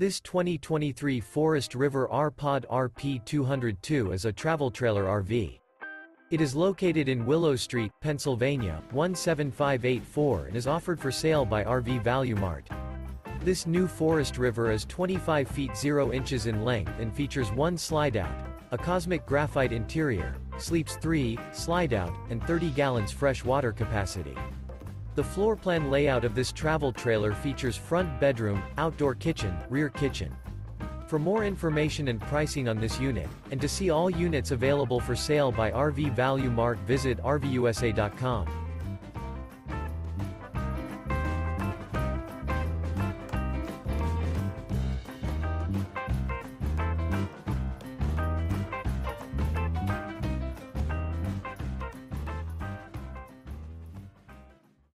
This 2023 Forest River R-Pod RP202 is a travel trailer RV. It is located in Willow Street, Pennsylvania, 17584 and is offered for sale by RV Value Mart. This new Forest River is 25 feet 0 inches in length and features one slide-out, a cosmic graphite interior, sleeps 3, slide-out, and 30 gallons fresh water capacity. The floor plan layout of this travel trailer features front bedroom, outdoor kitchen, rear kitchen. For more information and pricing on this unit, and to see all units available for sale by RV Value Mart visit RVUSA.com.